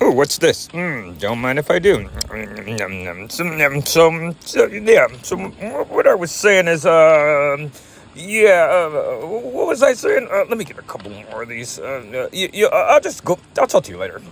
Oh, what's this? Mm, don't mind if I do. So, yeah. So what I was saying is, uh, yeah. Uh, what was I saying? Uh, let me get a couple more of these. Uh, you, you, uh, I'll just go. I'll talk to you later.